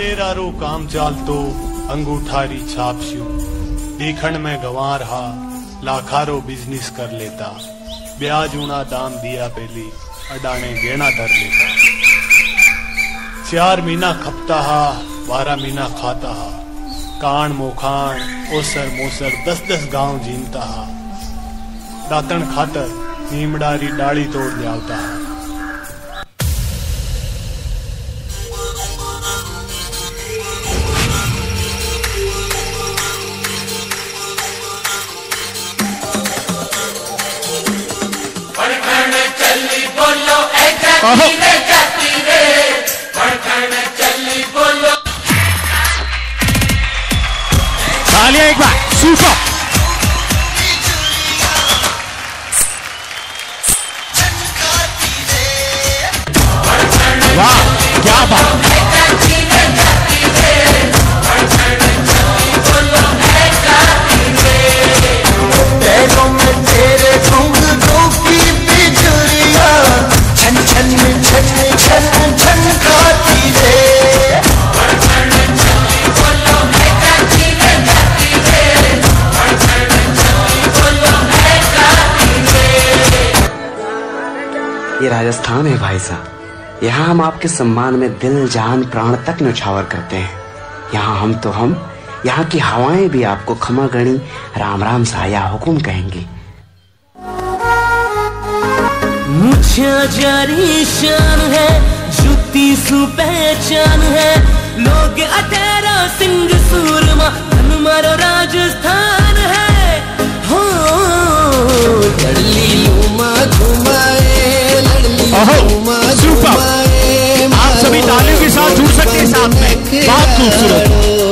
તેરારો કામ ચાલતો અંગૂઠારી છાપસ્યું देखण में गंवा रहा लाखारो बिजनेस कर लेता ब्याज उना दाम दिया पहली अडाने गेना धर लेता चार महीना खपता हा बारह महीना खाता हा कान मोखान ओसर मोसर दस दस गांव जीनता हा दातन खातर नीमडारी डाली तोड़ लियावता हा तालियाँ एक बार सुपर ये राजस्थान है भाई साहब। यहाँ हम आपके सम्मान में दिल, जान, प्राण तक न्यौछावर करते हैं। यहाँ हम तो हम, यहाँ की हवाएँ भी आपको खमा गणी, राम राम साया हुकुम कहेंगी। है, जुती सु पहचान है। लोग अठारा सिंह सूरमा राजस्थान है। हो ओहो, सुपर। आप सभी तालियों के साथ जुड़ सकते हैं साथ में बहुत खूबसूरत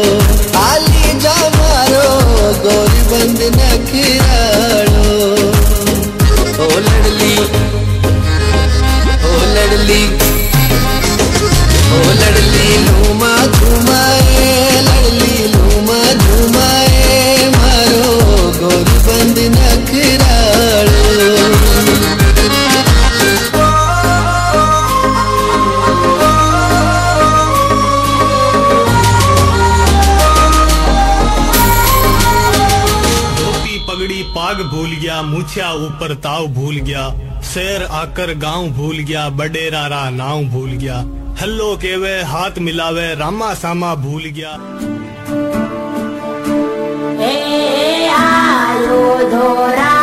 पगड़ी भूल गया मुछिया ऊपर ताव भूल गया, शेर आकर गाँव भूल गया, बडेरा रा नाव भूल गया, हल्लो केवे, हाथ मिलावे, रामा सामा भूल गया। ए आयो धोरारो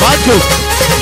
Michael.